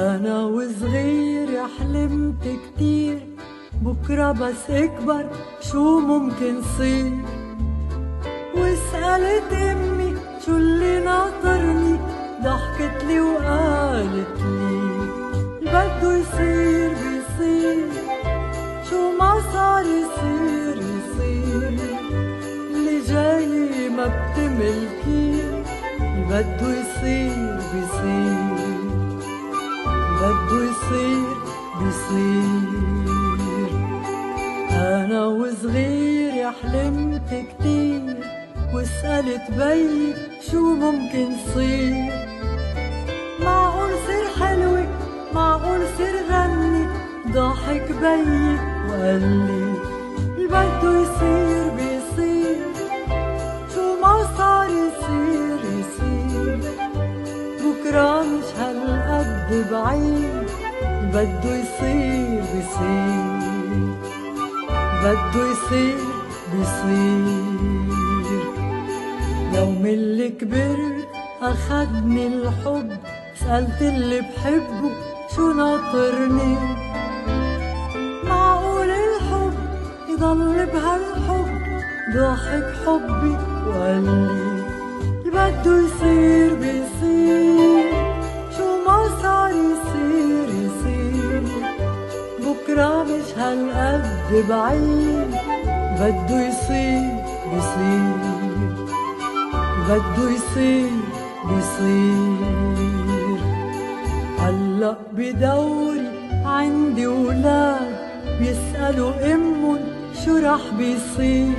أنا وصغير حلمت كتير. بكرة بس أكبر شو ممكن صير وسألت أمي شو اللي ناطرني؟ ضحكت لي وقالت لي بده يصير بيصير. شو ما صار يصير يصير. اللي جاي ما بتملكي بده يصير بيصير. أنا وصغير حلمت كتير وسألت بي شو ممكن صير معقول صير حلوة معقول صير غني ضحك بي وقال لي اللي بده يصير بيصير شو ما صار يصير يصير. بكرة مش هالقد بعيد بده يصير بيصير. بده يصير بيصير. يوم اللي كبرت أخدني الحب سألت اللي بحبه شو ناطرني. معقول الحب يضل بهالحب؟ ضحك حبي وقال لي اللي بده يصير بيصير. بعيد بده يصير بيصير. بده يصير بيصير. هلأ بدوري عندي ولاد بيسألوا أمهم شو رح بيصير.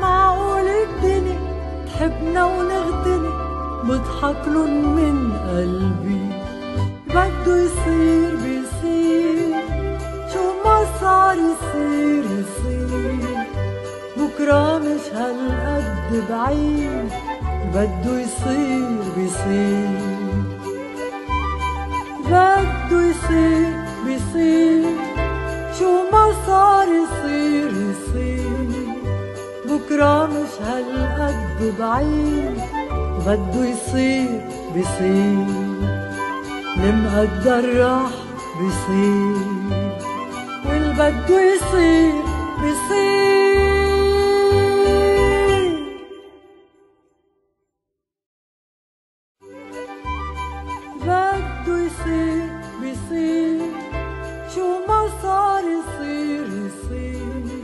معقول الدنيا تحبنا ونغتني بضحكلن من قلبي. بده يصير يصير يصير بكرة مش هالقد بعيد بده يصير بيصير. بده يصير بيصير. شو ما صار يصير يصير. بكرة مش هالقد بعيد بده يصير بيصير. المقدر راح بيصير. واللي بده يصير. بيصير بده يصير. بيصير شو ما صار يصير يصير.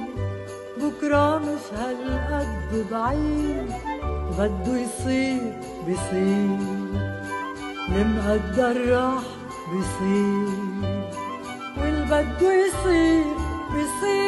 بكرة مش هالقد بعيد. بده يصير بيصير المقدر راح بيصير We do see? We see